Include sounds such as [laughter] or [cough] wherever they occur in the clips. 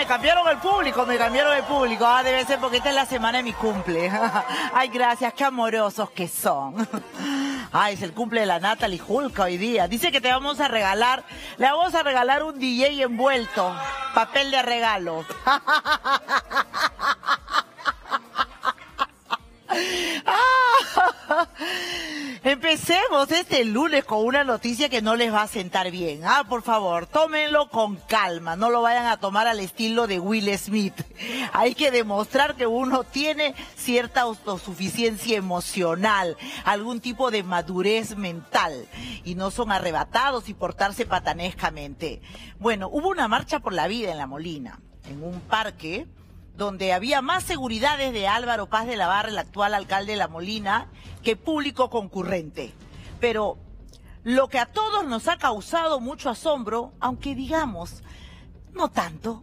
me cambiaron el público, me cambiaron el público. Ah, debe ser porque esta es la semana de mi cumple. [laughs] Ay, gracias, qué amorosos que son. [laughs] Ay, es el cumple de la Natalie Hulka hoy día. Dice que te vamos a regalar, le vamos a regalar un DJ envuelto. Papel de regalo. [laughs] [laughs] Empecemos este lunes con una noticia que no les va a sentar bien. Ah, por favor, tómenlo con calma, no lo vayan a tomar al estilo de Will Smith. [laughs] Hay que demostrar que uno tiene cierta autosuficiencia emocional, algún tipo de madurez mental y no son arrebatados y portarse patanescamente. Bueno, hubo una marcha por la vida en La Molina, en un parque donde había más seguridad desde Álvaro Paz de la Barra, el actual alcalde de La Molina, que público concurrente. Pero lo que a todos nos ha causado mucho asombro, aunque digamos, no tanto,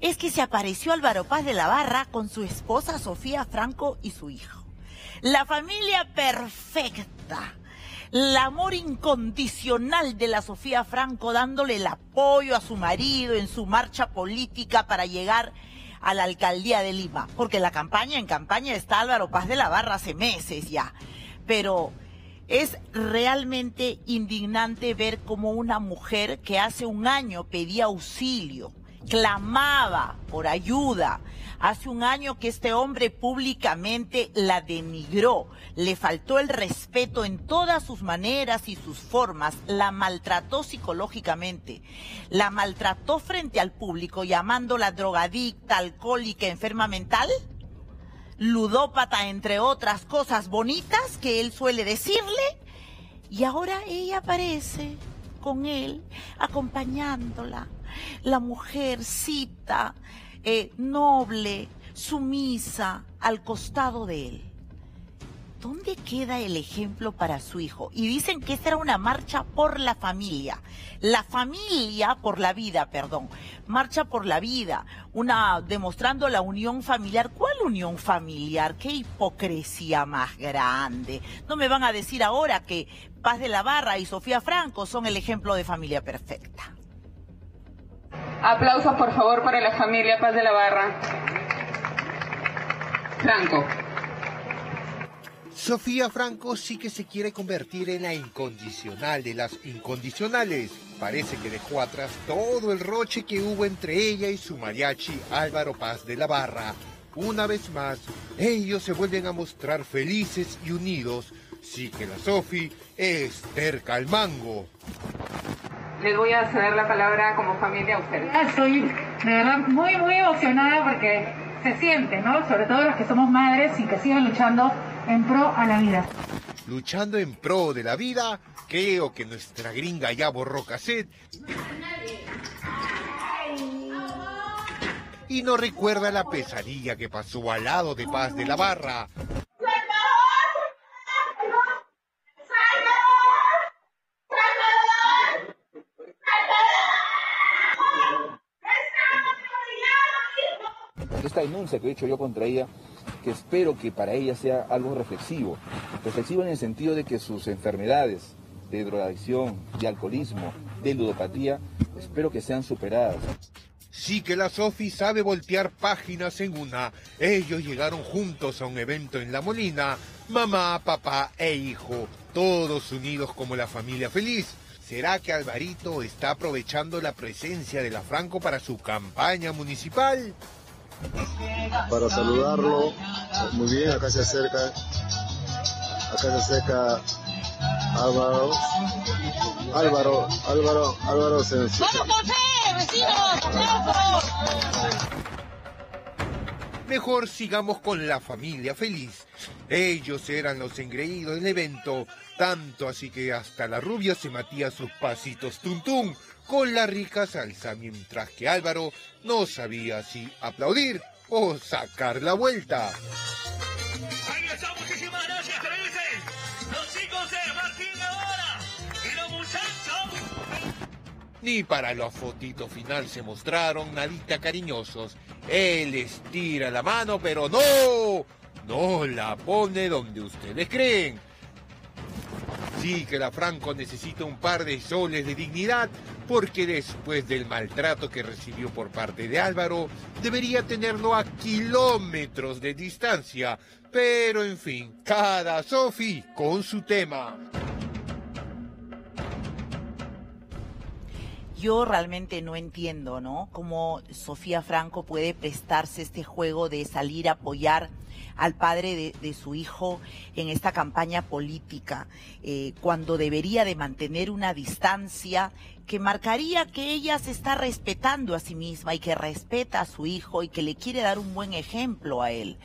es que se apareció Álvaro Paz de la Barra con su esposa Sofía Franco y su hijo. La familia perfecta. El amor incondicional de la Sofía Franco dándole el apoyo a su marido en su marcha política para llegar a la alcaldía de Lima, porque la campaña en campaña está Álvaro Paz de la Barra hace meses ya. Pero es realmente indignante ver como una mujer que hace un año pedía auxilio, clamaba por ayuda. Hace un año que este hombre públicamente la denigró, le faltó el respeto en todas sus maneras y sus formas, la maltrató psicológicamente, la maltrató frente al público llamándola drogadicta, alcohólica, enferma mental, ludópata, entre otras cosas bonitas que él suele decirle, y ahora ella aparece con él, acompañándola la mujercita eh, noble, sumisa, al costado de él. ¿Dónde queda el ejemplo para su hijo? Y dicen que esta era una marcha por la familia. La familia por la vida, perdón. Marcha por la vida. Una demostrando la unión familiar. ¿Cuál unión familiar? Qué hipocresía más grande. No me van a decir ahora que Paz de la Barra y Sofía Franco son el ejemplo de familia perfecta. Aplausos por favor para la familia Paz de la Barra. Franco. Sofía Franco sí que se quiere convertir en la incondicional de las incondicionales. Parece que dejó atrás todo el roche que hubo entre ella y su mariachi Álvaro Paz de la Barra. Una vez más, ellos se vuelven a mostrar felices y unidos. Sí que la Sofi es terca al mango les voy a ceder la palabra como familia a ustedes. Estoy de verdad muy, muy emocionada porque se siente, ¿no? Sobre todo los que somos madres y que siguen luchando en pro a la vida. Luchando en pro de la vida, creo que nuestra gringa ya borró cassette. Y no recuerda la pesadilla que pasó al lado de Paz de la Barra. Esta denuncia que he hecho yo contra ella, que espero que para ella sea algo reflexivo. Reflexivo en el sentido de que sus enfermedades de drogadicción, de alcoholismo, de ludopatía, espero que sean superadas. Sí que la Sofi sabe voltear páginas en una. Ellos llegaron juntos a un evento en La Molina, mamá, papá e hijo, todos unidos como la familia feliz. ¿Será que Alvarito está aprovechando la presencia de la Franco para su campaña municipal? Para saludarlo. Muy bien, acá se acerca, acá se acerca Álvaro, Álvaro, Álvaro, Álvaro se ¡Vamos, Mejor sigamos con la familia feliz. Ellos eran los engreídos del evento, tanto así que hasta la rubia se matía sus pasitos tuntún con la rica salsa, mientras que Álvaro no sabía si aplaudir o sacar la vuelta. Ahí está, muchísimas gracias, Los chicos de Martín ahora y los muchachos. Ni para los fotitos final se mostraron nadita cariñosos. Él estira la mano, pero no, no la pone donde ustedes creen Sí que la Franco necesita un par de soles de dignidad porque después del maltrato que recibió por parte de Álvaro, debería tenerlo a kilómetros de distancia. Pero en fin, cada Sofi con su tema. yo realmente no entiendo, ¿no? Cómo Sofía Franco puede prestarse este juego de salir a apoyar al padre de, su hijo en esta campaña política, eh, cuando debería de mantener una distancia que marcaría que ella se está respetando a sí misma y que respeta a su hijo y que le quiere dar un buen ejemplo a él.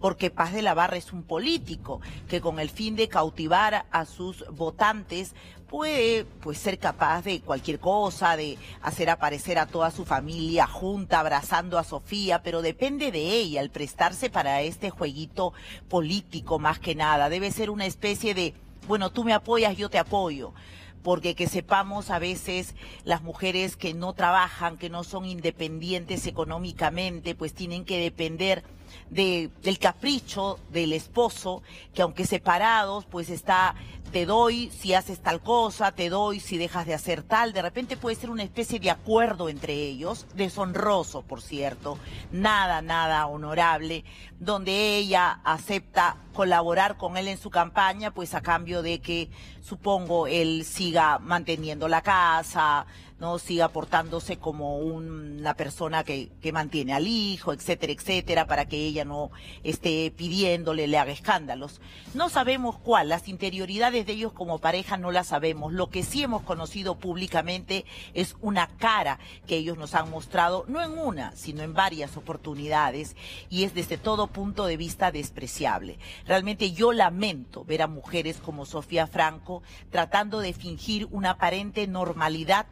Porque Paz de la Barra es un político que con el fin de cautivar a sus votantes puede pues ser capaz de cualquier cosa, de hacer aparecer a toda su familia junta abrazando a Sofía, pero depende de ella el prestarse para este jueguito político más que nada. Debe ser una especie de, bueno, tú me apoyas, yo te apoyo porque que sepamos a veces las mujeres que no trabajan, que no son independientes económicamente, pues tienen que depender de, del capricho del esposo, que aunque separados, pues está te doy si haces tal cosa, te doy si dejas de hacer tal. De repente puede ser una especie de acuerdo entre ellos, deshonroso, por cierto, nada, nada honorable, donde ella acepta colaborar con él en su campaña, pues a cambio de que, supongo, él siga manteniendo la casa, no siga portándose como una persona que, que mantiene al hijo, etcétera, etcétera, para que ella no esté pidiéndole, le haga escándalos. No sabemos cuál, las interioridades de ellos como pareja no las sabemos. Lo que sí hemos conocido públicamente es una cara que ellos nos han mostrado, no en una, sino en varias oportunidades, y es desde todo punto de vista despreciable. Realmente yo lamento ver a mujeres como Sofía Franco tratando de fingir una aparente normalidad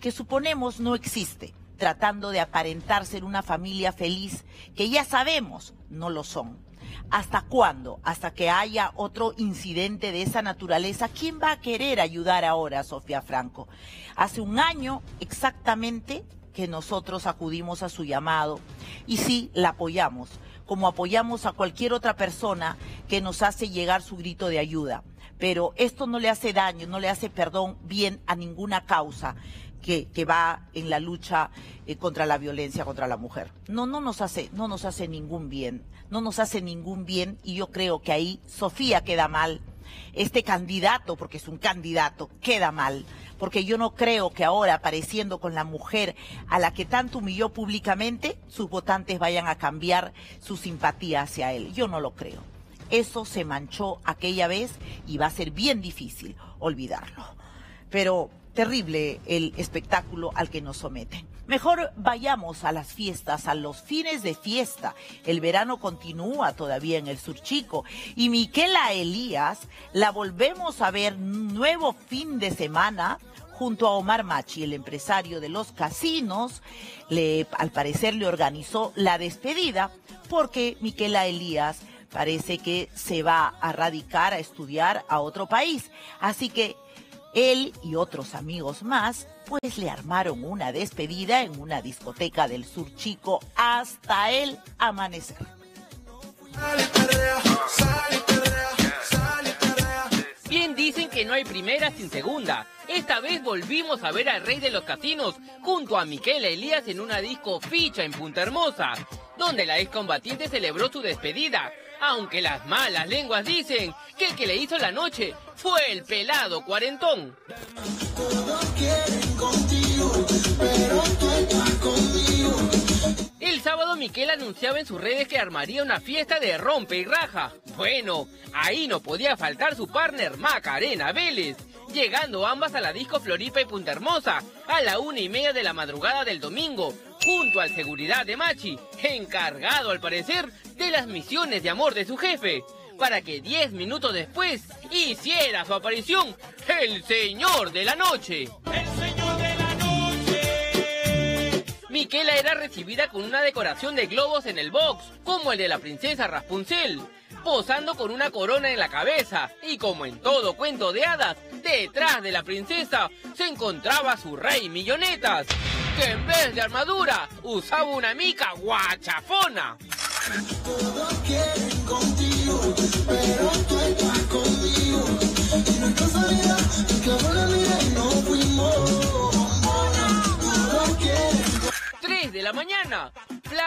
que suponemos no existe, tratando de aparentar ser una familia feliz que ya sabemos no lo son. ¿Hasta cuándo? Hasta que haya otro incidente de esa naturaleza. ¿Quién va a querer ayudar ahora Sofía Franco? Hace un año exactamente que nosotros acudimos a su llamado y sí, la apoyamos, como apoyamos a cualquier otra persona que nos hace llegar su grito de ayuda. Pero esto no le hace daño, no le hace, perdón, bien a ninguna causa que, va en la lucha eh, contra la violencia contra la mujer. No, no nos hace, no nos hace ningún bien, no nos hace ningún bien y yo creo que ahí Sofía queda mal. Este candidato, porque es un candidato, queda mal, porque yo no creo que ahora apareciendo con la mujer a la que tanto humilló públicamente, sus votantes vayan a cambiar su simpatía hacia él. Yo no lo creo. Eso se manchó aquella vez y va a ser bien difícil olvidarlo. Pero terrible el espectáculo al que nos someten. Mejor vayamos a las fiestas, a los fines de fiesta. El verano continúa todavía en el sur chico y Miquela Elías la volvemos a ver nuevo fin de semana junto a Omar Machi, el empresario de los casinos, le, al parecer le organizó la despedida porque Miquela Elías parece que se va a radicar, a estudiar a otro país. Así que él y otros amigos más, pues le armaron una despedida en una discoteca del sur chico hasta el amanecer. Que no hay primera sin segunda. Esta vez volvimos a ver al rey de los casinos junto a Miquela Elías en una disco ficha en Punta Hermosa, donde la excombatiente celebró su despedida. Aunque las malas lenguas dicen que el que le hizo la noche fue el pelado cuarentón. El sábado Miquel anunciaba en sus redes que armaría una fiesta de rompe y raja. Bueno, ahí no podía faltar su partner Macarena Vélez, llegando ambas a la disco Floripa y Punta Hermosa a la una y media de la madrugada del domingo, junto al seguridad de Machi, encargado al parecer de las misiones de amor de su jefe, para que diez minutos después hiciera su aparición el Señor de la Noche. El Miquela era recibida con una decoración de globos en el box, como el de la princesa Rapunzel, posando con una corona en la cabeza, y como en todo cuento de hadas, detrás de la princesa se encontraba su rey millonetas, que en vez de armadura usaba una mica guachafona. Todos quieren contigo, tú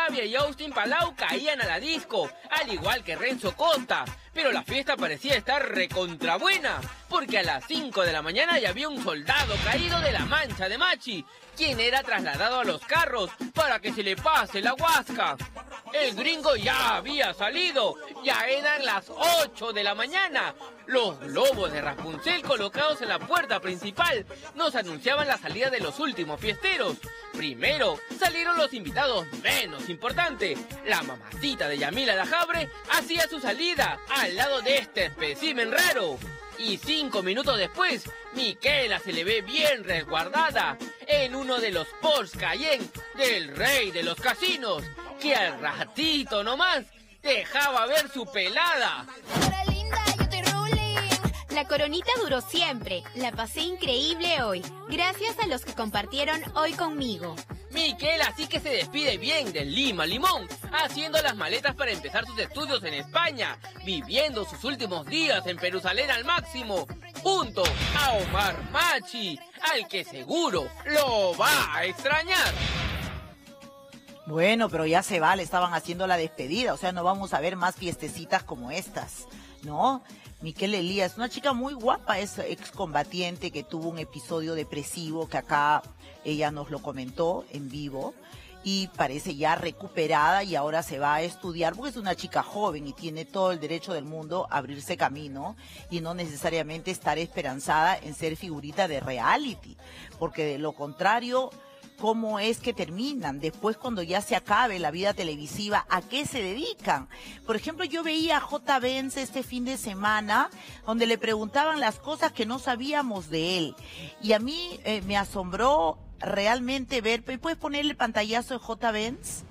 Natalia y Austin Palau caían a la disco, al igual que Renzo Costa. Pero la fiesta parecía estar recontrabuena, porque a las 5 de la mañana ya había un soldado caído de la mancha de Machi, quien era trasladado a los carros para que se le pase la huasca. El gringo ya había salido, ya eran las 8 de la mañana. Los globos de Rapunzel colocados en la puerta principal nos anunciaban la salida de los últimos fiesteros. Primero salieron los invitados menos importantes. La mamacita de Yamila Dajabre hacía su salida al lado de este espécimen raro. Y cinco minutos después, Miquela se le ve bien resguardada en uno de los Porsche Cayenne del rey de los casinos, que al ratito nomás dejaba ver su pelada. La coronita duró siempre. La pasé increíble hoy. Gracias a los que compartieron hoy conmigo. Miquel así que se despide bien del Lima Limón, haciendo las maletas para empezar sus estudios en España, viviendo sus últimos días en Perusalén al máximo, junto a Omar Machi, al que seguro lo va a extrañar. Bueno, pero ya se va, le estaban haciendo la despedida, o sea, no vamos a ver más fiestecitas como estas, ¿no? Miquel Elías, una chica muy guapa, es excombatiente que tuvo un episodio depresivo que acá ella nos lo comentó en vivo y parece ya recuperada y ahora se va a estudiar porque es una chica joven y tiene todo el derecho del mundo a abrirse camino y no necesariamente estar esperanzada en ser figurita de reality, porque de lo contrario cómo es que terminan, después cuando ya se acabe la vida televisiva, a qué se dedican. Por ejemplo, yo veía a J. Benz este fin de semana, donde le preguntaban las cosas que no sabíamos de él. Y a mí eh, me asombró realmente ver, ¿puedes ponerle pantallazo de J. Benz?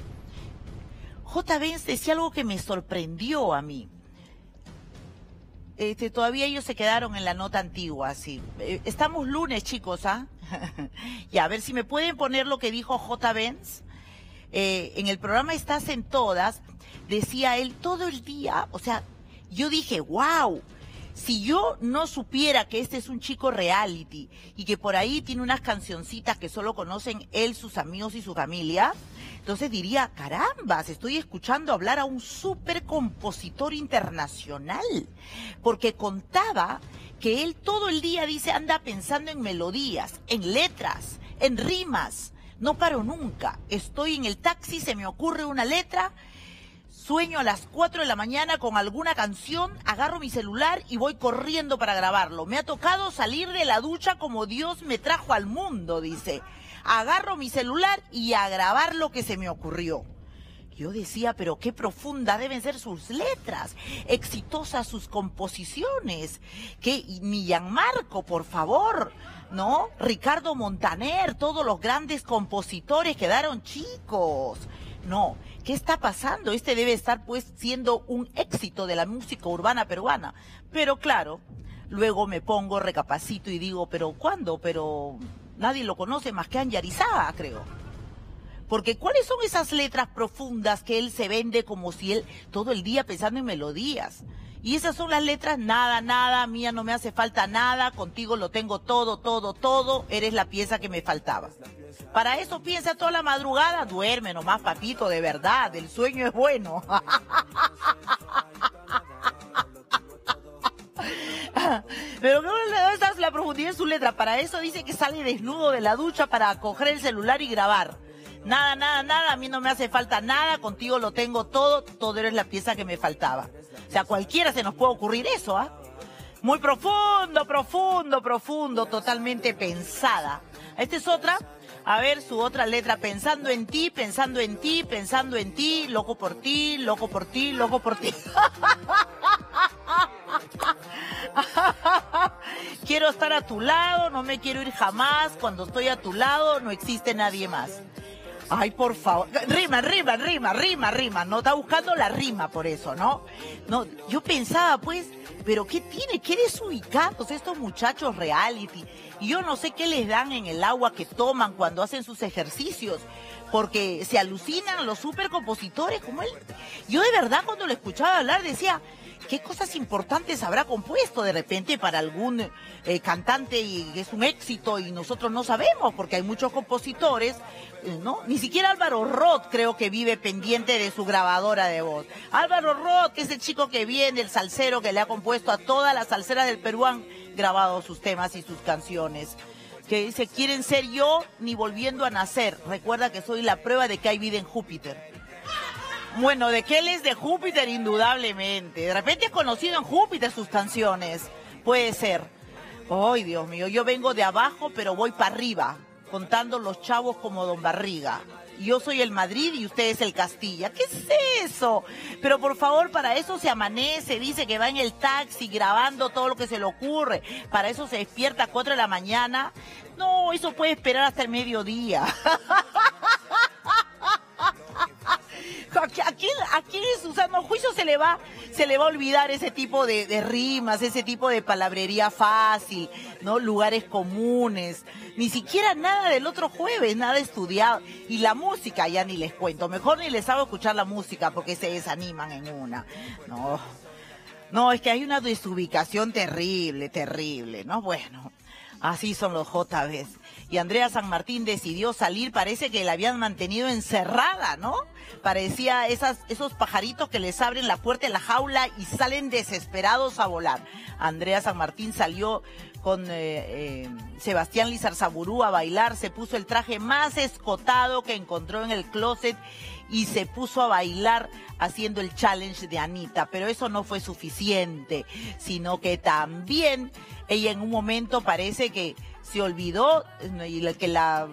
J. Benz decía algo que me sorprendió a mí. Este, todavía ellos se quedaron en la nota antigua, así. Eh, estamos lunes, chicos, ¿ah? [laughs] ya, a ver si me pueden poner lo que dijo J. Benz. Eh, en el programa Estás en Todas, decía él todo el día, o sea, yo dije, wow, si yo no supiera que este es un chico reality y que por ahí tiene unas cancioncitas que solo conocen él, sus amigos y su familia, entonces diría, carambas, estoy escuchando hablar a un super compositor internacional, porque contaba que él todo el día dice anda pensando en melodías, en letras, en rimas. No paro nunca. Estoy en el taxi, se me ocurre una letra, sueño a las 4 de la mañana con alguna canción, agarro mi celular y voy corriendo para grabarlo. Me ha tocado salir de la ducha como Dios me trajo al mundo, dice. Agarro mi celular y a grabar lo que se me ocurrió. Yo decía, pero qué profunda deben ser sus letras, exitosas sus composiciones, que ni Marco, por favor, ¿no? Ricardo Montaner, todos los grandes compositores quedaron chicos. No, ¿qué está pasando? Este debe estar pues siendo un éxito de la música urbana peruana. Pero claro, luego me pongo, recapacito y digo, pero ¿cuándo? Pero nadie lo conoce más que Anyarizá, creo. Porque ¿cuáles son esas letras profundas que él se vende como si él todo el día pensando en melodías? Y esas son las letras, nada, nada, mía no me hace falta nada, contigo lo tengo todo, todo, todo, eres la pieza que me faltaba. Para eso piensa toda la madrugada, duerme nomás, papito, de verdad, el sueño es bueno. [laughs] Pero ¿dónde está la profundidad de su letra? Para eso dice que sale desnudo de la ducha para coger el celular y grabar. Nada, nada, nada, a mí no me hace falta nada, contigo lo tengo todo, todo eres la pieza que me faltaba. O sea, cualquiera se nos puede ocurrir eso, ¿ah? Muy profundo, profundo, profundo, totalmente pensada. Esta es otra. A ver, su otra letra, pensando en ti, pensando en ti, pensando en ti, loco por ti, loco por ti, loco por ti. [laughs] quiero estar a tu lado, no me quiero ir jamás, cuando estoy a tu lado no existe nadie más. Ay, por favor. Rima, rima, rima, rima, rima. No está buscando la rima por eso, ¿no? No, yo pensaba, pues, pero ¿qué tiene? ¿Qué desubicados estos muchachos reality? Y yo no sé qué les dan en el agua que toman cuando hacen sus ejercicios. Porque se alucinan los super compositores como él. Yo de verdad cuando lo escuchaba hablar decía, qué cosas importantes habrá compuesto de repente para algún eh, cantante y es un éxito y nosotros no sabemos porque hay muchos compositores, eh, ¿no? Ni siquiera Álvaro Roth creo que vive pendiente de su grabadora de voz. Álvaro Roth, que es el chico que viene, el salsero que le ha compuesto a todas las salseras del Perú, han grabado sus temas y sus canciones que dice, quieren ser yo ni volviendo a nacer. Recuerda que soy la prueba de que hay vida en Júpiter. Bueno, de que él de Júpiter, indudablemente. De repente ha conocido en Júpiter sus canciones. Puede ser. Ay, Dios mío, yo vengo de abajo, pero voy para arriba, contando los chavos como Don Barriga. Yo soy el Madrid y usted es el Castilla. ¿Qué es eso? Pero por favor, para eso se amanece, dice que va en el taxi grabando todo lo que se le ocurre. Para eso se despierta a 4 de la mañana. No, eso puede esperar hasta el mediodía. [laughs] ¿A quién, a quién es Susano Juicio se le va, se le va a olvidar ese tipo de, de, rimas, ese tipo de palabrería fácil, ¿no? Lugares comunes. Ni siquiera nada del otro jueves, nada estudiado. Y la música, ya ni les cuento. Mejor ni les hago escuchar la música porque se desaniman en una. No. No, es que hay una desubicación terrible, terrible, ¿no? Bueno, así son los JBs y Andrea San Martín decidió salir, parece que la habían mantenido encerrada, ¿no? Parecía esos pajaritos que les abren la puerta de la jaula y salen desesperados a volar. Andrea San Martín salió con eh, eh, Sebastián Lizarzaburú a bailar, se puso el traje más escotado que encontró en el closet y se puso a bailar haciendo el challenge de Anita, pero eso no fue suficiente, sino que también ella en un momento parece que se olvidó y el que la,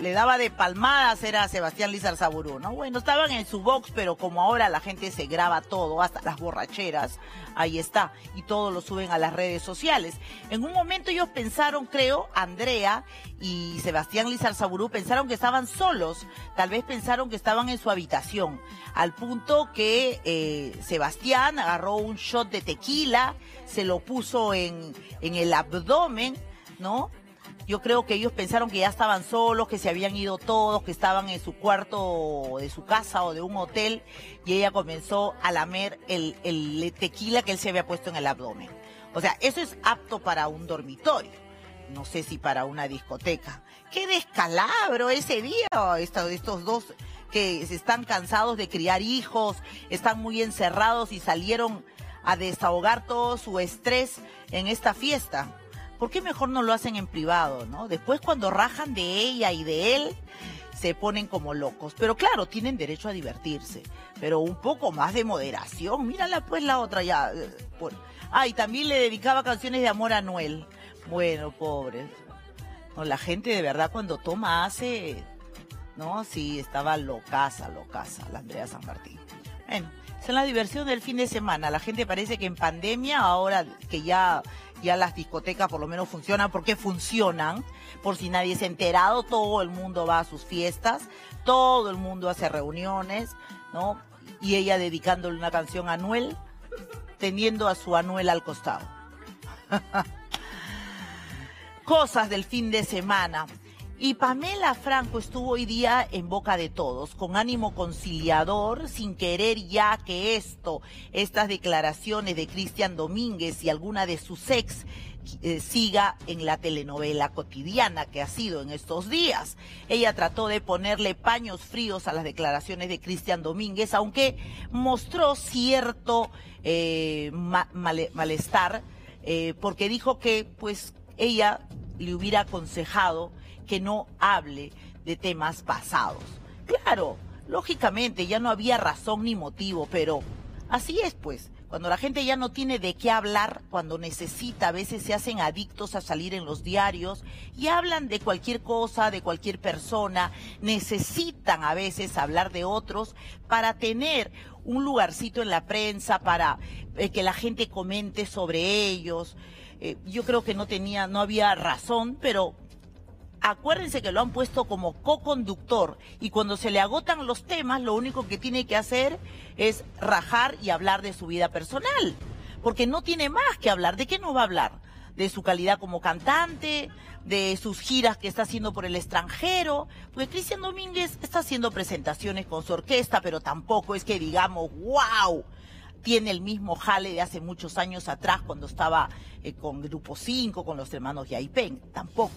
le daba de palmadas era Sebastián Lizarzaburú, ¿no? Bueno, estaban en su box, pero como ahora la gente se graba todo, hasta las borracheras, ahí está, y todo lo suben a las redes sociales. En un momento ellos pensaron, creo, Andrea y Sebastián Lizarzaburú pensaron que estaban solos, tal vez pensaron que estaban en su habitación, al punto que eh, Sebastián agarró un shot de tequila, se lo puso en, en el abdomen, ¿no? Yo creo que ellos pensaron que ya estaban solos, que se habían ido todos, que estaban en su cuarto de su casa o de un hotel y ella comenzó a lamer el, tequila que él se había puesto en el abdomen. O sea, eso es apto para un dormitorio. No sé si para una discoteca. ¡Qué descalabro ese día! Estos, estos dos que están cansados de criar hijos, están muy encerrados y salieron a desahogar todo su estrés en esta fiesta. ¿Por qué mejor no lo hacen en privado, no? Después cuando rajan de ella y de él, se ponen como locos. Pero claro, tienen derecho a divertirse. Pero un poco más de moderación. Mírala pues la otra ya. Ah, y también le dedicaba canciones de amor a Noel. Bueno, pobre. La gente de verdad cuando toma hace... No, sí, estaba locaza, locaza, la Andrea San Martín. Bueno, es la diversión del fin de semana. La gente parece que en pandemia, ahora que ya ya las discotecas por lo menos funcionan porque funcionan, por si nadie se ha enterado, todo el mundo va a sus fiestas, todo el mundo hace reuniones, ¿no? Y ella dedicándole una canción a Anuel, teniendo a su Anuel al costado. [laughs] Cosas del fin de semana. Y Pamela Franco estuvo hoy día en boca de todos, con ánimo conciliador, sin querer ya que esto, estas declaraciones de Cristian Domínguez y alguna de sus ex, eh, siga en la telenovela cotidiana que ha sido en estos días. Ella trató de ponerle paños fríos a las declaraciones de Cristian Domínguez, aunque mostró cierto eh, malestar, eh, porque dijo que pues ella le hubiera aconsejado que no hable de temas pasados. Claro, lógicamente ya no había razón ni motivo, pero así es pues. Cuando la gente ya no tiene de qué hablar, cuando necesita, a veces se hacen adictos a salir en los diarios y hablan de cualquier cosa, de cualquier persona, necesitan a veces hablar de otros para tener un lugarcito en la prensa, para eh, que la gente comente sobre ellos. Eh, yo creo que no tenía, no había razón, pero acuérdense que lo han puesto como co-conductor y cuando se le agotan los temas, lo único que tiene que hacer es rajar y hablar de su vida personal, porque no tiene más que hablar. ¿De qué no va a hablar? De su calidad como cantante, de sus giras que está haciendo por el extranjero, porque Cristian Domínguez está haciendo presentaciones con su orquesta, pero tampoco es que digamos, wow, tiene el mismo jale de hace muchos años atrás cuando estaba eh, con Grupo 5, con los hermanos Yaipen, tampoco.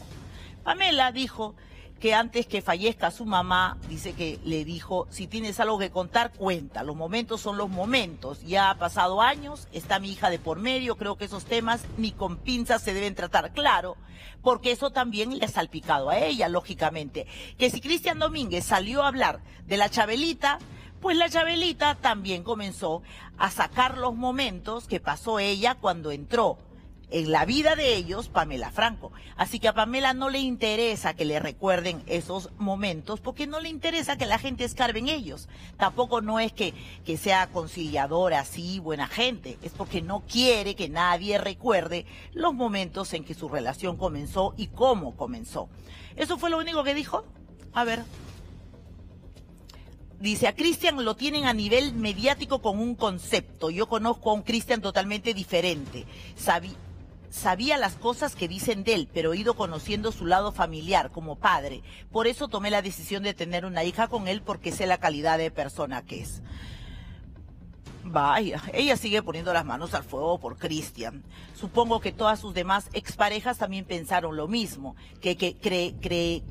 Pamela dijo que antes que fallezca su mamá, dice que le dijo, si tienes algo que contar, cuenta, los momentos son los momentos, ya ha pasado años, está mi hija de por medio, creo que esos temas ni con pinzas se deben tratar, claro, porque eso también le ha salpicado a ella, lógicamente. Que si Cristian Domínguez salió a hablar de la Chabelita, pues la Chabelita también comenzó a sacar los momentos que pasó ella cuando entró en la vida de ellos Pamela Franco. Así que a Pamela no le interesa que le recuerden esos momentos porque no le interesa que la gente escarbe en ellos. Tampoco no es que, que sea conciliadora, así, buena gente. Es porque no quiere que nadie recuerde los momentos en que su relación comenzó y cómo comenzó. ¿Eso fue lo único que dijo? A ver. Dice, a Cristian lo tienen a nivel mediático con un concepto. Yo conozco a un Cristian totalmente diferente. Sabí, sabía las cosas que dicen de él, pero he ido conociendo su lado familiar como padre. Por eso tomé la decisión de tener una hija con él porque sé la calidad de persona que es. Vaya, ella sigue poniendo las manos al fuego por Cristian. Supongo que todas sus demás exparejas también pensaron lo mismo, que, que cree, cree,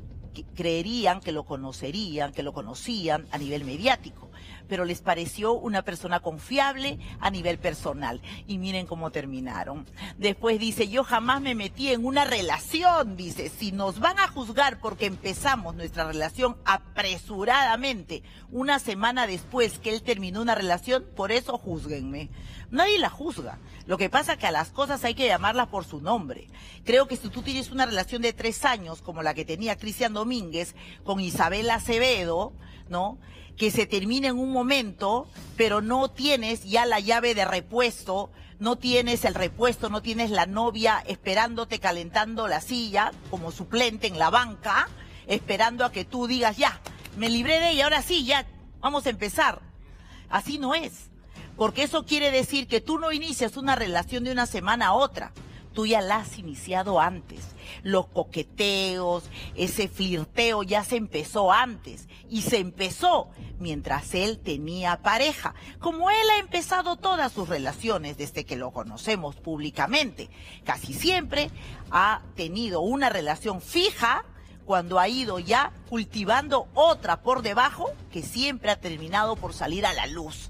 creerían que lo conocerían, que lo conocían a nivel mediático, pero les pareció una persona confiable a nivel personal. Y miren cómo terminaron. Después dice, yo jamás me metí en una relación, dice, si nos van a juzgar porque empezamos nuestra relación apresuradamente, una semana después que él terminó una relación, por eso juzguenme. Nadie la juzga. Lo que pasa es que a las cosas hay que llamarlas por su nombre. Creo que si tú tienes una relación de tres años, como la que tenía Cristian Domínguez con Isabel Acevedo, ¿no? Que se termina en un momento, pero no tienes ya la llave de repuesto, no tienes el repuesto, no tienes la novia esperándote calentando la silla como suplente en la banca, esperando a que tú digas, ya, me libré de ella, ahora sí, ya, vamos a empezar. Así no es porque eso quiere decir que tú no inicias una relación de una semana a otra. Tú ya la has iniciado antes. Los coqueteos, ese flirteo ya se empezó antes. Y se empezó mientras él tenía pareja. Como él ha empezado todas sus relaciones desde que lo conocemos públicamente. Casi siempre ha tenido una relación fija cuando ha ido ya cultivando otra por debajo que siempre ha terminado por salir a la luz.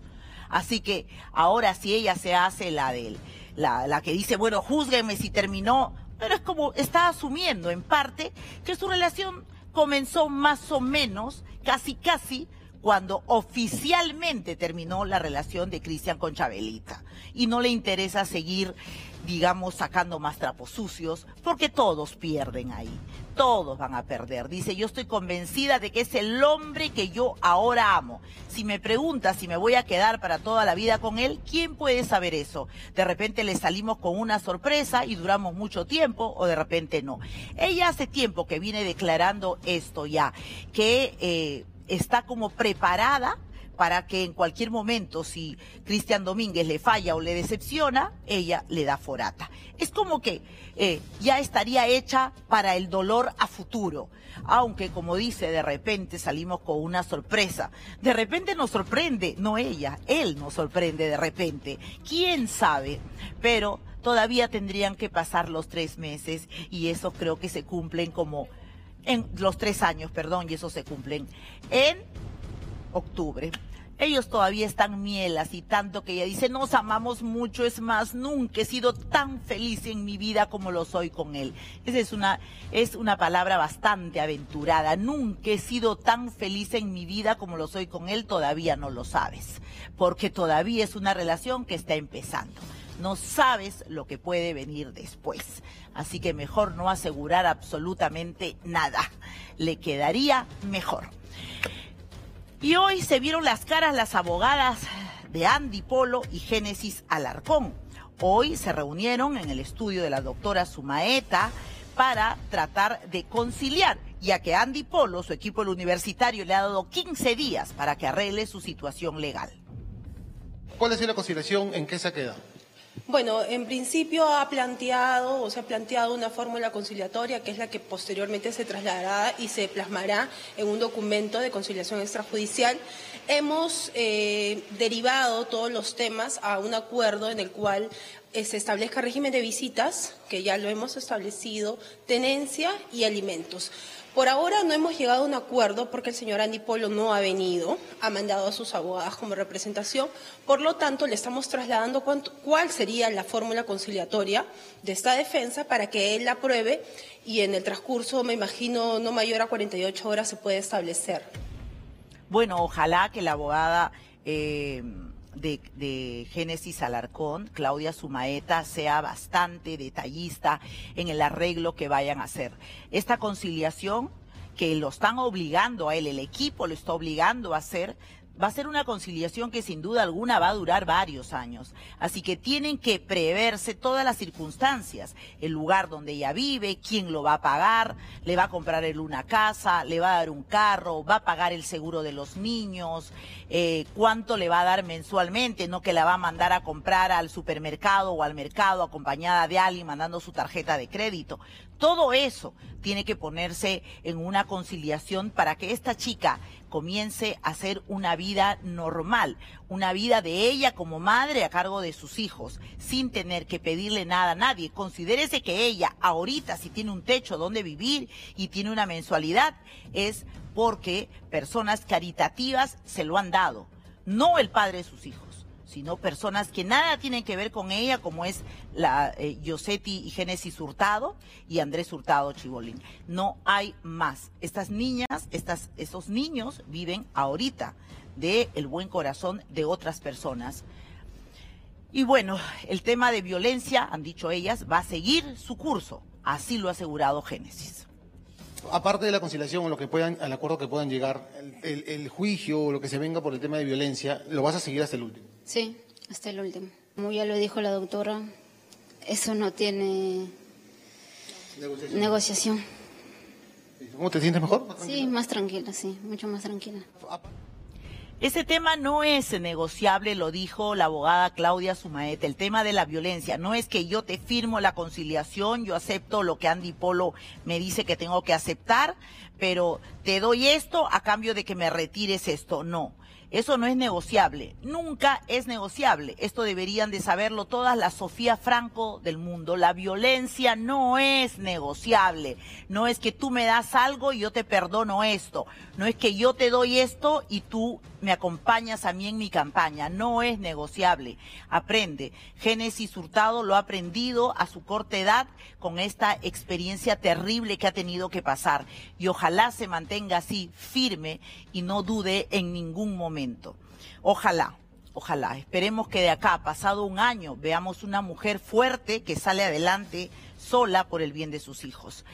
Así que ahora sí ella se hace la de la, la que dice, bueno, júzgueme si terminó, pero es como está asumiendo en parte que su relación comenzó más o menos, casi casi, cuando oficialmente terminó la relación de Cristian con Chabelita. Y no le interesa seguir digamos, sacando más trapos sucios, porque todos pierden ahí, todos van a perder. Dice, yo estoy convencida de que es el hombre que yo ahora amo. Si me pregunta si me voy a quedar para toda la vida con él, ¿quién puede saber eso? De repente le salimos con una sorpresa y duramos mucho tiempo, o de repente no. Ella hace tiempo que viene declarando esto ya, que eh, está como preparada para que en cualquier momento, si Cristian Domínguez le falla o le decepciona, ella le da forata. Es como que eh, ya estaría hecha para el dolor a futuro. Aunque, como dice, de repente salimos con una sorpresa. De repente nos sorprende, no ella, él nos sorprende de repente. ¿Quién sabe? Pero todavía tendrían que pasar los tres meses y eso creo que se cumplen como en los tres años, perdón, y eso se cumplen en octubre. Ellos todavía están mielas y tanto que ella dice, nos amamos mucho, es más, nunca he sido tan feliz en mi vida como lo soy con él. Esa es una, es una palabra bastante aventurada. Nunca he sido tan feliz en mi vida como lo soy con él, todavía no lo sabes, porque todavía es una relación que está empezando. No sabes lo que puede venir después. Así que mejor no asegurar absolutamente nada. Le quedaría mejor. Y hoy se vieron las caras las abogadas de Andy Polo y Génesis Alarcón. Hoy se reunieron en el estudio de la doctora Sumaeta para tratar de conciliar, ya que Andy Polo, su equipo universitario, le ha dado 15 días para que arregle su situación legal. ¿Cuál ha sido la conciliación? ¿En qué se ha quedado? Bueno, en principio ha planteado o se ha planteado una fórmula conciliatoria que es la que posteriormente se trasladará y se plasmará en un documento de conciliación extrajudicial. Hemos eh, derivado todos los temas a un acuerdo en el cual eh, se establezca régimen de visitas, que ya lo hemos establecido, tenencia y alimentos. Por ahora no hemos llegado a un acuerdo porque el señor Andy Polo no ha venido, ha mandado a sus abogadas como representación, por lo tanto le estamos trasladando cuál sería la fórmula conciliatoria de esta defensa para que él la apruebe y en el transcurso, me imagino, no mayor a 48 horas se puede establecer. Bueno, ojalá que la abogada... Eh de, Génesis Alarcón, Claudia Sumaeta, sea bastante detallista en el arreglo que vayan a hacer. Esta conciliación que lo están obligando a él, el equipo lo está obligando a hacer, va a ser una conciliación que sin duda alguna va a durar varios años. Así que tienen que preverse todas las circunstancias, el lugar donde ella vive, quién lo va a pagar, le va a comprar él una casa, le va a dar un carro, va a pagar el seguro de los niños, eh, cuánto le va a dar mensualmente, no que la va a mandar a comprar al supermercado o al mercado acompañada de alguien mandando su tarjeta de crédito. Todo eso tiene que ponerse en una conciliación para que esta chica comience a hacer una vida normal, una vida de ella como madre a cargo de sus hijos, sin tener que pedirle nada a nadie. Considérese que ella ahorita si tiene un techo donde vivir y tiene una mensualidad es porque personas caritativas se lo han dado, no el padre de sus hijos sino personas que nada tienen que ver con ella, como es la eh, Yosetti y Génesis Hurtado y Andrés Hurtado Chibolín. No hay más. Estas niñas, estas, esos niños viven ahorita de el buen corazón de otras personas. Y bueno, el tema de violencia, han dicho ellas, va a seguir su curso. Así lo ha asegurado Génesis. Aparte de la conciliación o lo que puedan, al acuerdo que puedan llegar, el, el juicio o lo que se venga por el tema de violencia, ¿lo vas a seguir hasta el último? Sí, hasta el último. Como ya lo dijo la doctora, eso no tiene negociación. ¿Cómo te sientes mejor? sí, más tranquila, sí, mucho más tranquila. Ese tema no es negociable, lo dijo la abogada Claudia Sumaeta. El tema de la violencia no es que yo te firmo la conciliación, yo acepto lo que Andy Polo me dice que tengo que aceptar, pero te doy esto a cambio de que me retires esto. No. Eso no es negociable, nunca es negociable. Esto deberían de saberlo todas las Sofía Franco del mundo. La violencia no es negociable. No es que tú me das algo y yo te perdono esto. No es que yo te doy esto y tú me acompañas a mí en mi campaña. No es negociable. Aprende. Génesis Hurtado lo ha aprendido a su corta edad con esta experiencia terrible que ha tenido que pasar. Y ojalá se mantenga así, firme y no dude en ningún momento Ojalá, ojalá, esperemos que de acá, pasado un año, veamos una mujer fuerte que sale adelante sola por el bien de sus hijos.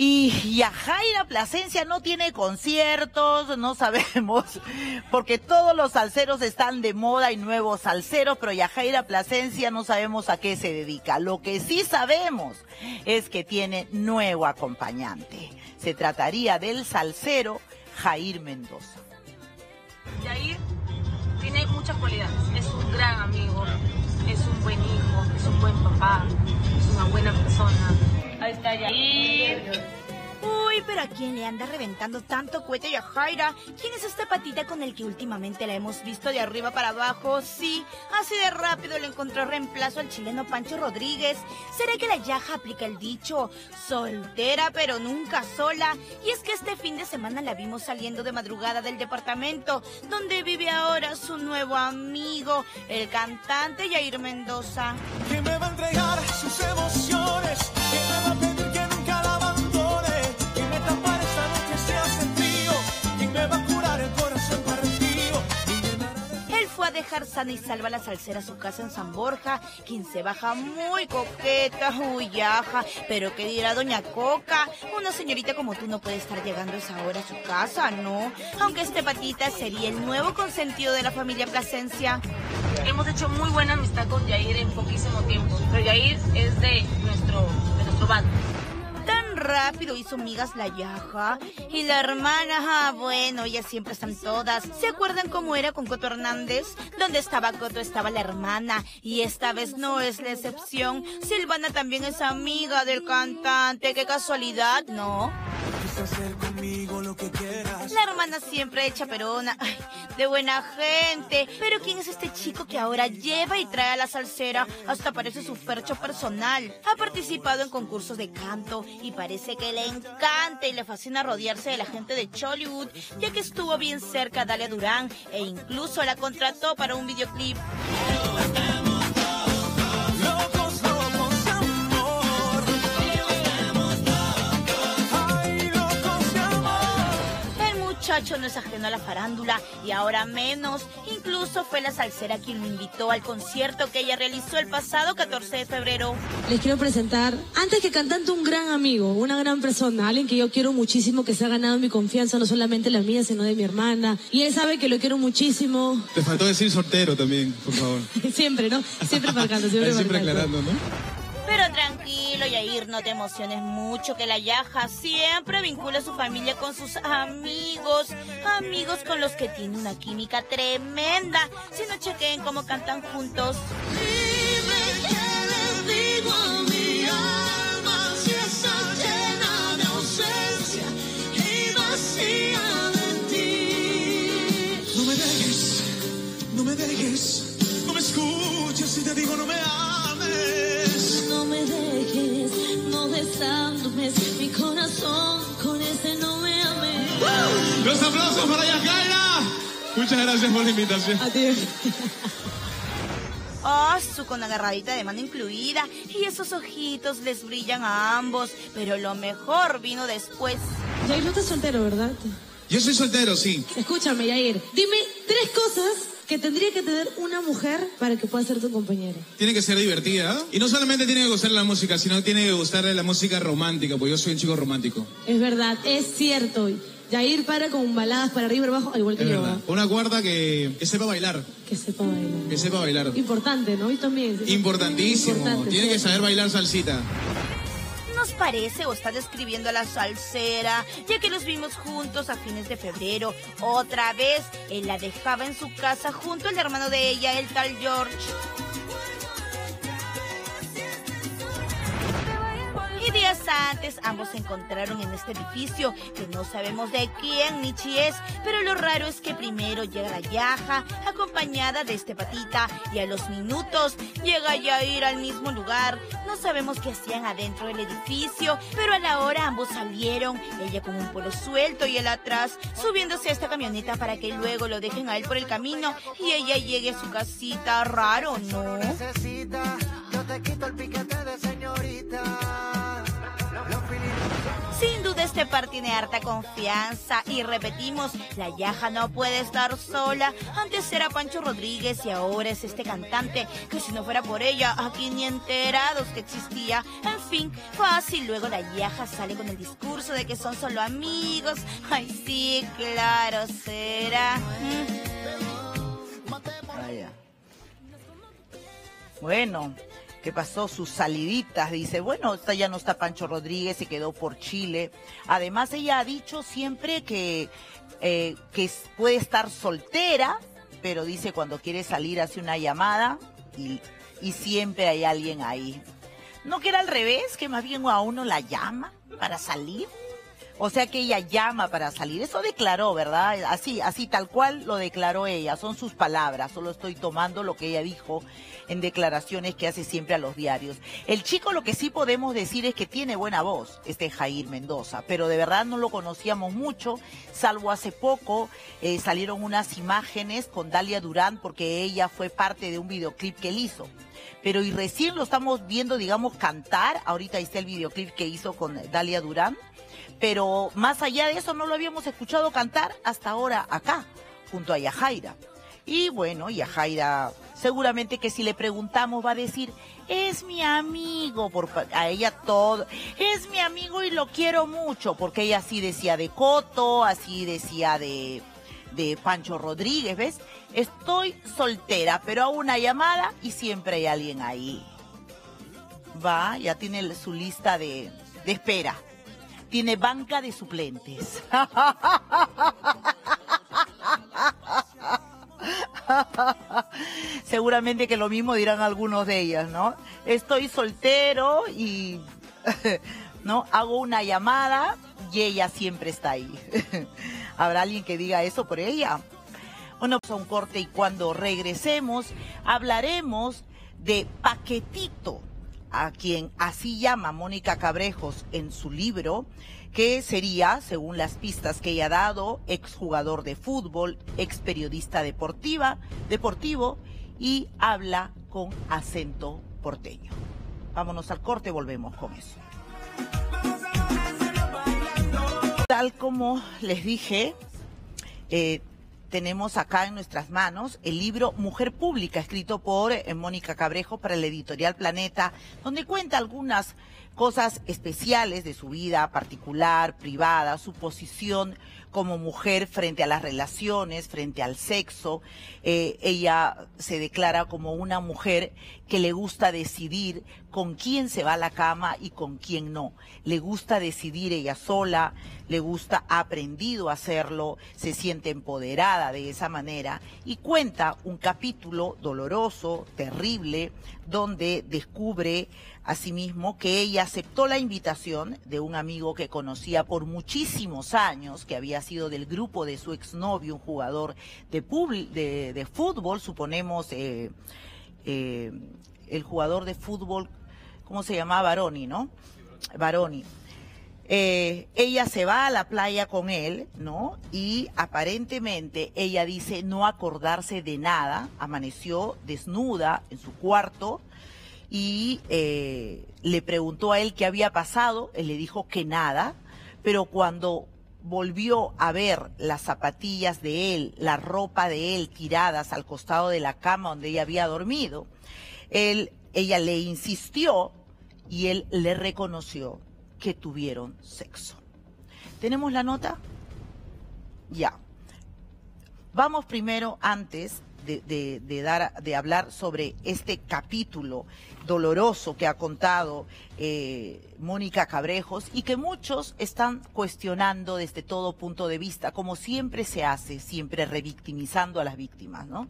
Y Yajaira Plasencia no tiene conciertos, no sabemos, [laughs] porque todos los salseros están de moda y nuevos salseros, pero Yajaira Plasencia no sabemos a qué se dedica. Lo que sí sabemos es que tiene nuevo acompañante. Se trataría del salsero Jair Mendoza. Yair tiene muchas cualidades. Es un gran amigo, es un buen hijo, es un buen papá, es una buena persona. Está Yair. Uy, pero ¿a quién le anda reventando tanto cohete y a Jaira? ¿Quién es esta patita con el que últimamente la hemos visto de arriba para abajo? Sí, así de rápido le encontró reemplazo al chileno Pancho Rodríguez. ¿Será que la Yaja aplica el dicho? Soltera pero nunca sola. Y es que este fin de semana la vimos saliendo de madrugada del departamento, donde vive ahora su nuevo amigo, el cantante Jair Mendoza. ¿Quién me va a entregar sus emociones? ¿Quién me va a pedir que nunca dejar sana y salva la salsera a su casa en San Borja, quien se baja muy coqueta, uy, yaja. Pero ¿qué dirá doña Coca? Una señorita como tú no puede estar llegando esa hora a su casa, ¿no? Aunque este patita sería el nuevo consentido de la familia Plasencia. Hemos hecho muy buena amistad con Yair en poquísimo tiempo, pero Yair es de nuestro, de nuestro bando. Rápido hizo migas la Yaja. Y la hermana, ah, bueno, ellas siempre están todas. ¿Se acuerdan cómo era con Coto Hernández? Donde estaba Coto estaba la hermana. Y esta vez no es la excepción. Silvana también es amiga del cantante. Qué casualidad, ¿no? Hacer conmigo lo que quieras. La hermana siempre hecha perona, ay, de buena gente. Pero ¿quién es este chico que ahora lleva y trae a la salsera? Hasta parece su fercho personal. Ha participado en concursos de canto y parece que le encanta y le fascina rodearse de la gente de Chollywood, ya que estuvo bien cerca a Dalia Durán e incluso la contrató para un videoclip. Muchacho no es ajeno a la farándula y ahora menos. Incluso fue la salsera quien lo invitó al concierto que ella realizó el pasado 14 de febrero. Les quiero presentar, antes que cantante, un gran amigo, una gran persona, alguien que yo quiero muchísimo, que se ha ganado mi confianza, no solamente la mía, sino de mi hermana. Y él sabe que lo quiero muchísimo. Te faltó decir soltero también, por favor. [laughs] Siempre, ¿no? Siempre marcando, siempre, Siempre marcando. aclarando, ¿no? Pero tranquilo, Yair, no te emociones mucho, que la Yaja siempre vincula a su familia con sus amigos, amigos con los que tiene una química tremenda. Si no chequeen cómo cantan juntos. digo a mi alma si está llena de ausencia y vacía de ti. No me dejes, no me dejes, no me escuches si te digo no me ames. No me dejes, no desándomes mi corazón, con ese no me ames. Los aplausos para Yajaira. Muchas gracias por la invitación. A ti. Oh, su con agarradita de mano incluida. Y esos ojitos les brillan a ambos. Pero lo mejor vino después. Yair, no estás soltero, ¿verdad? Yo soy soltero, sí. Escúchame, Yair. Dime tres cosas que tendría que tener una mujer para que pueda ser tu compañera. Tiene que ser divertida. ¿eh? Y no solamente tiene que gustarle la música, sino tiene que gustarle la música romántica, porque yo soy un chico romántico. Es verdad, es cierto. Yair para con baladas para arriba y para abajo, al igual que Es yo. ¿ah? Una cuarta que, que sepa bailar. Que sepa bailar. Que sepa bailar. Importante, ¿no? Y también. Importantísimo. Importante, Tiene sí. que saber bailar salsita. ¿Nos parece o está describiendo a la salsera? Ya que los vimos juntos a fines de febrero. Otra vez, él la dejaba en su casa junto al hermano de ella, el tal George. Días antes ambos se encontraron en este edificio que no sabemos de quién ni chi es, pero lo raro es que primero llega la Yaja acompañada de este patita y a los minutos llega Yair al mismo lugar. No sabemos qué hacían adentro del edificio, pero a la hora ambos salieron, ella con un polo suelto y él atrás, subiéndose a esta camioneta para que luego lo dejen a él por el camino y ella llegue a su casita. Raro, ¿no? Yo te quito el piquete Duda este tiene harta confianza y repetimos, la Yaja no puede estar sola. Antes era Pancho Rodríguez y ahora es este cantante que si no fuera por ella, aquí ni enterados que existía. En fin, fácil. Luego la Yaja sale con el discurso de que son solo amigos. Ay, sí, claro, será. Mm. Vaya. Bueno, ¿qué pasó? Sus saliditas, dice. Bueno, esta ya no está Pancho Rodríguez, se quedó por Chile. Además, ella ha dicho siempre que, eh, que puede estar soltera, pero dice cuando quiere salir hace una llamada y, y siempre hay alguien ahí. ¿No que era al revés? Que más bien a uno la llama para salir. O sea que ella llama para salir. Eso declaró, ¿verdad? Así, así tal cual lo declaró ella. Son sus palabras. Solo estoy tomando lo que ella dijo en declaraciones que hace siempre a los diarios. El chico lo que sí podemos decir es que tiene buena voz, este Jair Mendoza, pero de verdad no lo conocíamos mucho, salvo hace poco eh, salieron unas imágenes con Dalia Durán porque ella fue parte de un videoclip que él hizo. Pero y recién lo estamos viendo, digamos, cantar. Ahorita está el videoclip que hizo con Dalia Durán pero más allá de eso no lo habíamos escuchado cantar hasta ahora acá, junto a Yajaira. Y bueno, Yajaira seguramente que si le preguntamos va a decir, es mi amigo, por, a ella todo, es mi amigo y lo quiero mucho, porque ella así decía de Coto, así decía de, de Pancho Rodríguez, ¿ves? Estoy soltera, pero a una llamada y siempre hay alguien ahí. Va, ya tiene su lista de, de espera. Tiene banca de suplentes. [laughs] Seguramente que lo mismo dirán algunos de ellas, ¿no? Estoy soltero y [laughs] no hago una llamada y ella siempre está ahí. [laughs] ¿Habrá alguien que diga eso por ella? Bueno, pues un corte y cuando regresemos hablaremos de Paquetito, a quien así llama Mónica Cabrejos en su libro, que sería, según las pistas que ella ha dado, exjugador de fútbol, ex periodista deportiva, deportivo y habla con acento porteño. Vámonos al corte, volvemos con eso. Tal como les dije, eh, tenemos acá en nuestras manos el libro Mujer Pública, escrito por eh, Mónica Cabrejo para la editorial Planeta, donde cuenta algunas cosas especiales de su vida particular, privada, su posición como mujer frente a las relaciones, frente al sexo. Eh, ella se declara como una mujer que le gusta decidir con quién se va a la cama y con quién no. Le gusta decidir ella sola, le gusta, ha aprendido a hacerlo, se siente empoderada de esa manera y cuenta un capítulo doloroso, terrible, donde descubre asimismo que ella aceptó la invitación de un amigo que conocía por muchísimos años, que había sido del grupo de su exnovio, un jugador de, de, fútbol, suponemos eh, eh, el jugador de fútbol, ¿cómo se llamaba? Baroni, ¿no? Baroni. Eh, ella se va a la playa con él, ¿no? Y aparentemente ella dice no acordarse de nada, amaneció desnuda en su cuarto, y eh, le preguntó a él qué había pasado, él le dijo que nada, pero cuando volvió a ver las zapatillas de él, la ropa de él tiradas al costado de la cama donde ella había dormido, él, ella le insistió y él le reconoció que tuvieron sexo. ¿Tenemos la nota? Ya. Vamos primero antes de, dar, de hablar sobre este capítulo doloroso que ha contado eh, Mónica Cabrejos y que muchos están cuestionando desde todo punto de vista, como siempre se hace, siempre revictimizando a las víctimas, ¿no?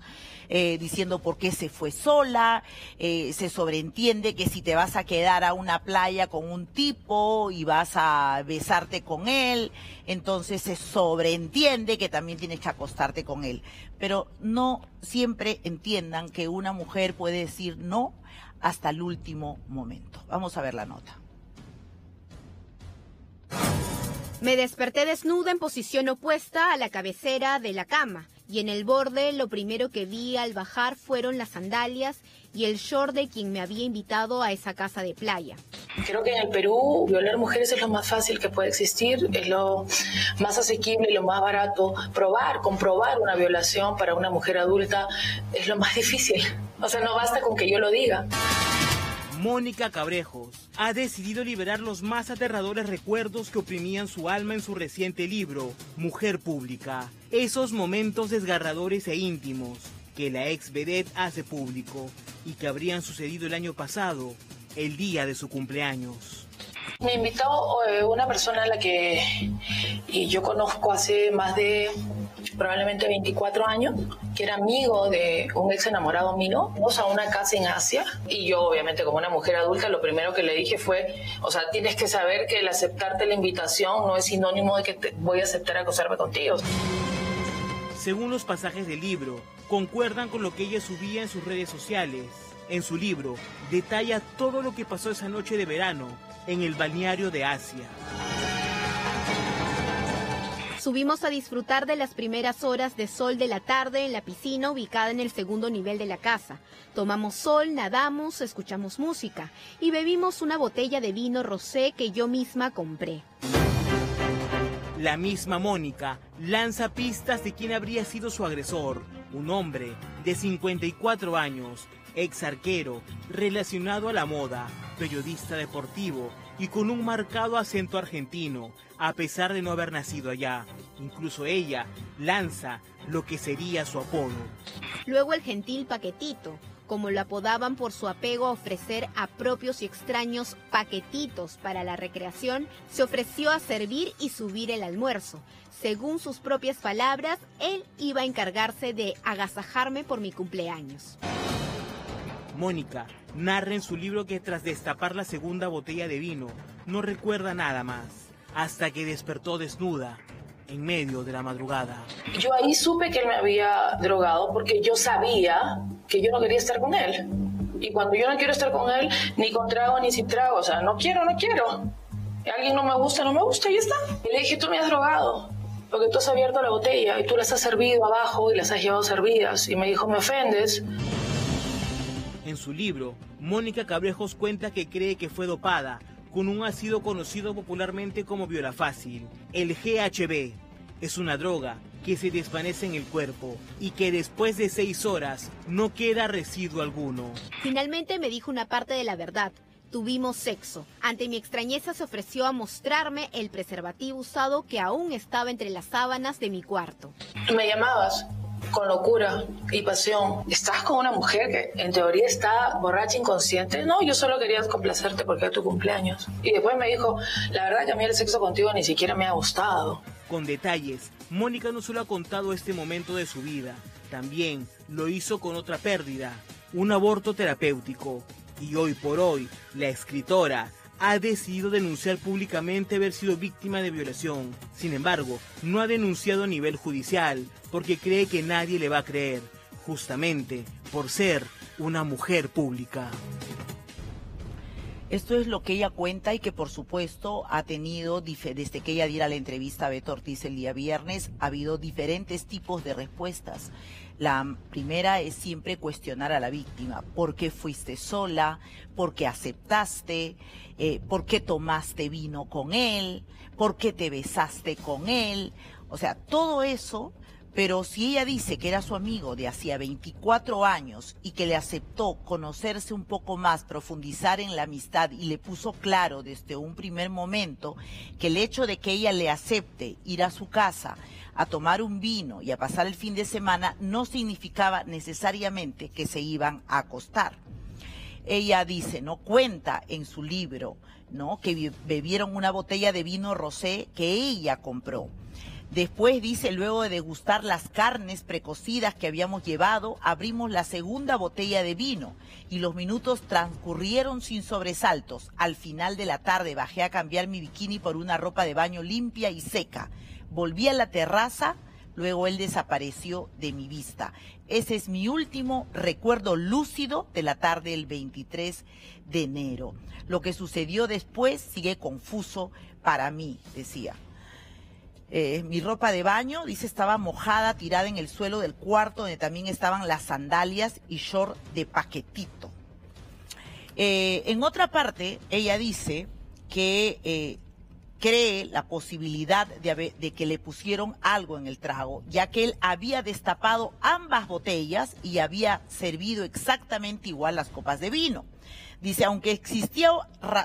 Eh, diciendo por qué se fue sola, eh, se sobreentiende que si te vas a quedar a una playa con un tipo y vas a besarte con él, entonces se sobreentiende que también tienes que acostarte con él. Pero no siempre entiendan que una mujer puede decir no hasta el último momento. Vamos a ver la nota. Me desperté desnuda en posición opuesta a la cabecera de la cama y en el borde lo primero que vi al bajar fueron las sandalias y el short de quien me había invitado a esa casa de playa. Creo que en el Perú violar mujeres es lo más fácil que puede existir, es lo más asequible lo más barato. Probar, comprobar una violación para una mujer adulta es lo más difícil. O sea, no basta con que yo lo diga. Mónica Cabrejos ha decidido liberar los más aterradores recuerdos que oprimían su alma en su reciente libro, Mujer Pública. Esos momentos desgarradores e íntimos que la ex vedette hace público y que habrían sucedido el año pasado, el día de su cumpleaños. Me invitó eh, una persona a la que yo conozco hace más de probablemente 24 años, que era amigo de un ex enamorado mío, vamos a una casa en Asia y yo obviamente como una mujer adulta lo primero que le dije fue, o sea, tienes que saber que el aceptarte la invitación no es sinónimo de que voy a aceptar acosarme contigo. Según los pasajes del libro, concuerdan con lo que ella subía en sus redes sociales. En su libro, detalla todo lo que pasó esa noche de verano en el balneario de Asia. Subimos a disfrutar de las primeras horas de sol de la tarde en la piscina ubicada en el segundo nivel de la casa. Tomamos sol, nadamos, escuchamos música y bebimos una botella de vino rosé que yo misma compré. La misma Mónica lanza pistas de quién habría sido su agresor, un hombre de 54 años, ex arquero, relacionado a la moda, periodista deportivo y con un marcado acento argentino, a pesar de no haber nacido allá. Incluso ella lanza lo que sería su apodo. Luego el gentil Paquetito, como lo apodaban por su apego a ofrecer a propios y extraños paquetitos para la recreación, se ofreció a servir y subir el almuerzo. Según sus propias palabras, él iba a encargarse de agasajarme por mi cumpleaños. Mónica narra en su libro que tras destapar la segunda botella de vino, no recuerda nada más, hasta que despertó desnuda en medio de la madrugada. Yo ahí supe que él me había drogado porque yo sabía que yo no quería estar con él. Y cuando yo no quiero estar con él, ni con trago ni sin trago, o sea, no quiero, no quiero. Alguien no me gusta, no me gusta, y está. Y le dije, tú me has drogado, porque tú has abierto la botella y tú las has servido abajo y las has llevado servidas. Y me dijo, me ofendes. En su libro, Mónica Cabrejos cuenta que cree que fue dopada con un ácido conocido popularmente como Violafácil. El GHB es una droga que se desvanece en el cuerpo y que después de seis horas no queda residuo alguno. Finalmente me dijo una parte de la verdad. Tuvimos sexo. Ante mi extrañeza se ofreció a mostrarme el preservativo usado que aún estaba entre las sábanas de mi cuarto. Me llamabas con locura y pasión. ¿Estás con una mujer que en teoría está borracha, inconsciente? No, yo solo quería complacerte porque es tu cumpleaños. Y después me dijo, la verdad que a mí el sexo contigo ni siquiera me ha gustado. Con detalles, Mónica no solo ha contado este momento de su vida, también lo hizo con otra pérdida, un aborto terapéutico. Y hoy por hoy, la escritora ha decidido denunciar públicamente haber sido víctima de violación. Sin embargo, no ha denunciado a nivel judicial porque cree que nadie le va a creer, justamente por ser una mujer pública. Esto es lo que ella cuenta y que por supuesto ha tenido, desde que ella diera la entrevista a Beto Ortiz el día viernes, ha habido diferentes tipos de respuestas. La primera es siempre cuestionar a la víctima. ¿Por qué fuiste sola? ¿Por qué aceptaste? Eh, ¿Por qué tomaste vino con él? ¿Por qué te besaste con él? O sea, todo eso pero si ella dice que era su amigo de hacía 24 años y que le aceptó conocerse un poco más, profundizar en la amistad y le puso claro desde un primer momento que el hecho de que ella le acepte ir a su casa a tomar un vino y a pasar el fin de semana no significaba necesariamente que se iban a acostar. Ella dice, no cuenta en su libro, ¿no? Que bebieron una botella de vino rosé que ella compró Después dice, luego de degustar las carnes precocidas que habíamos llevado, abrimos la segunda botella de vino y los minutos transcurrieron sin sobresaltos. Al final de la tarde bajé a cambiar mi bikini por una ropa de baño limpia y seca. Volví a la terraza, luego él desapareció de mi vista. Ese es mi último recuerdo lúcido de la tarde del 23 de enero. Lo que sucedió después sigue confuso para mí, decía. Eh, mi ropa de baño, dice, estaba mojada, tirada en el suelo del cuarto, donde también estaban las sandalias y short de paquetito. Eh, en otra parte, ella dice que eh, cree la posibilidad de, de, que le pusieron algo en el trago, ya que él había destapado ambas botellas y había servido exactamente igual las copas de vino. Dice, aunque existía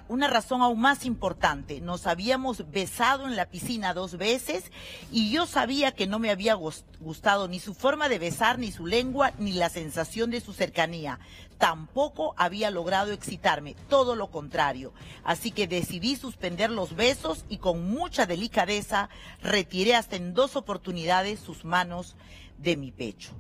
una razón aún más importante, nos habíamos besado en la piscina dos veces y yo sabía que no me había gustado ni su forma de besar, ni su lengua, ni la sensación de su cercanía. Tampoco había logrado excitarme, todo lo contrario. Así que decidí suspender los besos y con mucha delicadeza retiré hasta en dos oportunidades sus manos de mi pecho.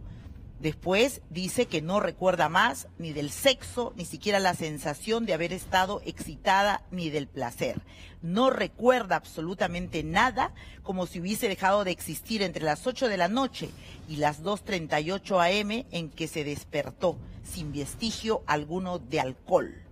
Después dice que no recuerda más ni del sexo, ni siquiera la sensación de haber estado excitada, ni del placer. No recuerda absolutamente nada, como si hubiese dejado de existir entre las 8 de la noche y las 2.38 am en que se despertó, sin vestigio alguno de alcohol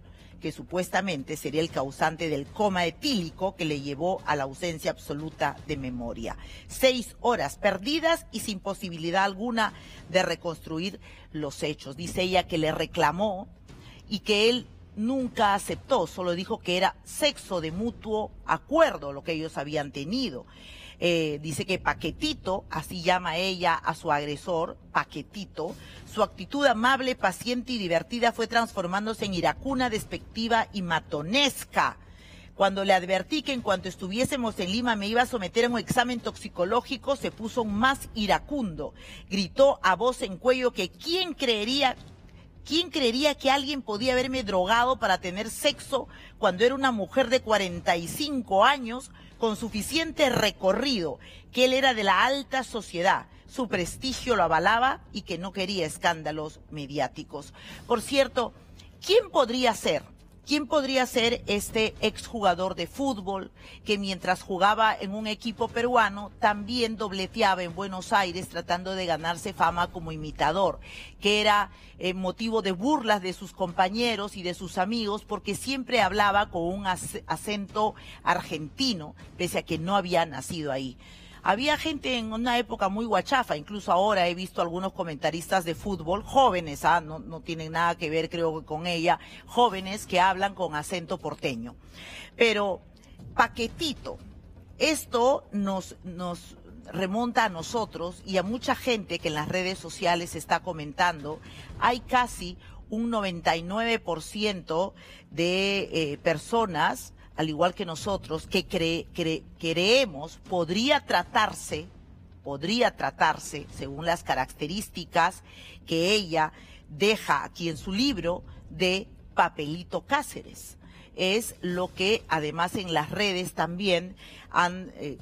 que supuestamente sería el causante del coma etílico que le llevó a la ausencia absoluta de memoria. Seis horas perdidas y sin posibilidad alguna de reconstruir los hechos. Dice ella que le reclamó y que él nunca aceptó, solo dijo que era sexo de mutuo acuerdo lo que ellos habían tenido. Eh, dice que Paquetito, así llama ella a su agresor, Paquetito, su actitud amable, paciente y divertida fue transformándose en iracuna, despectiva y matonesca. Cuando le advertí que en cuanto estuviésemos en Lima me iba a someter a un examen toxicológico, se puso más iracundo. Gritó a voz en cuello que quién creería ¿Quién creería que alguien podía haberme drogado para tener sexo cuando era una mujer de 45 años con suficiente recorrido, que él era de la alta sociedad, su prestigio lo avalaba y que no quería escándalos mediáticos? Por cierto, ¿quién podría ser? ¿Quién podría ser este exjugador de fútbol que mientras jugaba en un equipo peruano también dobleteaba en Buenos Aires tratando de ganarse fama como imitador, que era eh, motivo de burlas de sus compañeros y de sus amigos porque siempre hablaba con un ac- acento argentino, pese a que no había nacido ahí? Había gente en una época muy guachafa, incluso ahora he visto algunos comentaristas de fútbol, jóvenes, ah, no, tienen nada que ver creo con ella, jóvenes que hablan con acento porteño. Pero, paquetito, esto nos, nos remonta a nosotros y a mucha gente que en las redes sociales está comentando. Hay casi un 99% de eh, personas, al igual que nosotros, que cre- cre- creemos podría tratarse, podría tratarse, según las características que ella deja aquí en su libro, de Papelito Cáceres. Es lo que además en las redes también han, eh,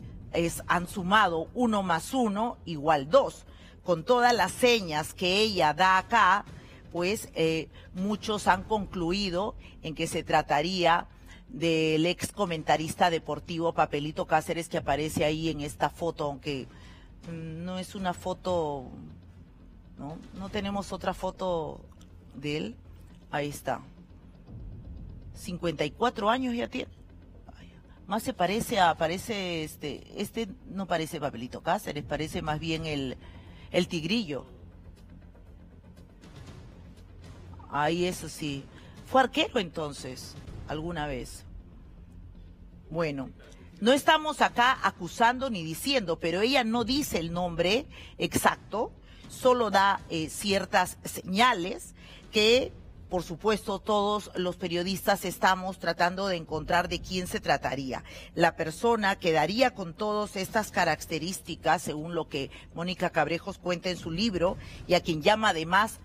sumado uno más uno igual dos. Con todas las señas que ella da acá, pues eh, muchos han concluido en que se trataría del ex comentarista deportivo Papelito Cáceres que aparece ahí en esta foto, aunque mm, no es una foto, ¿no? No tenemos otra foto de él. Ahí está. 54 años ya tiene. Más se parece a, parece este, este no parece Papelito Cáceres, parece más bien el, el tigrillo. Ahí eso sí. Fue arquero entonces, alguna vez. Bueno, no estamos acá acusando ni diciendo, pero ella no dice el nombre exacto, solo da eh, ciertas señales que, por supuesto, todos los periodistas estamos tratando de encontrar de quién se trataría. La persona que daría con todas estas características, según lo que Mónica Cabrejos cuenta en su libro, y a quien llama además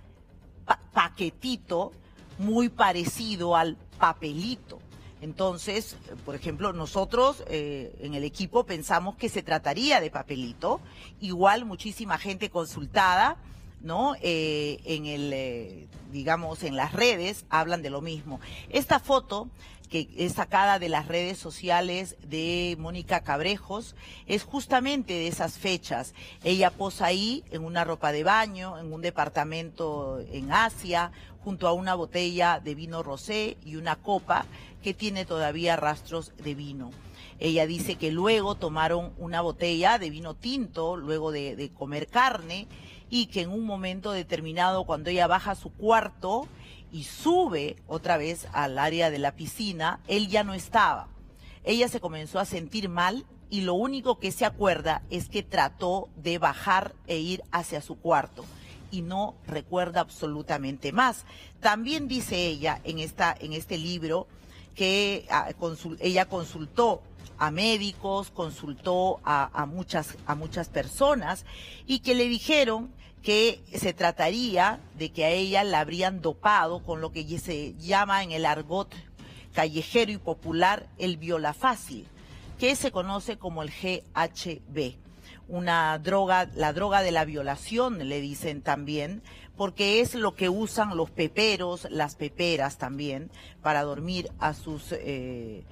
pa- paquetito, muy parecido al papelito. Entonces, por ejemplo, nosotros eh, en el equipo pensamos que se trataría de papelito. Igual muchísima gente consultada, ¿no? Eh, en el, eh, digamos, en las redes hablan de lo mismo. Esta foto que es sacada de las redes sociales de Mónica Cabrejos, es justamente de esas fechas. Ella posa ahí en una ropa de baño, en un departamento en Asia, junto a una botella de vino rosé y una copa que tiene todavía rastros de vino. Ella dice que luego tomaron una botella de vino tinto, luego de, comer carne, y que en un momento determinado, cuando ella baja a su cuarto y sube otra vez al área de la piscina, él ya no estaba. Ella se comenzó a sentir mal y lo único que se acuerda es que trató de bajar e ir hacia su cuarto y no recuerda absolutamente más. También dice ella en esta en este libro que ah, consul- ella consultó a médicos, consultó a, a muchas a muchas personas y que le dijeron que se trataría de que a ella la habrían dopado con lo que se llama en el argot callejero y popular el viola fácil, que se conoce como el GHB una droga, la droga de la violación, le dicen también, porque es lo que usan los peperos, las peperas también, para dormir a sus, eh,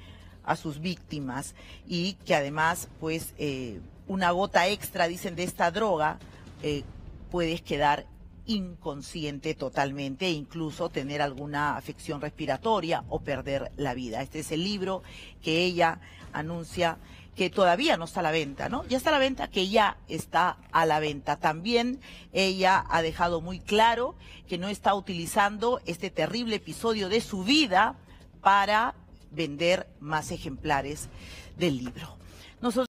a sus víctimas y que además, pues, eh, una gota extra, dicen, de esta droga, eh, puedes quedar inconsciente totalmente e incluso tener alguna afección respiratoria o perder la vida. Este es el libro que ella anuncia que todavía no está a la venta, ¿no? Ya está a la venta, que ya está a la venta. También ella ha dejado muy claro que no está utilizando este terrible episodio de su vida para vender más ejemplares del libro. Nosotros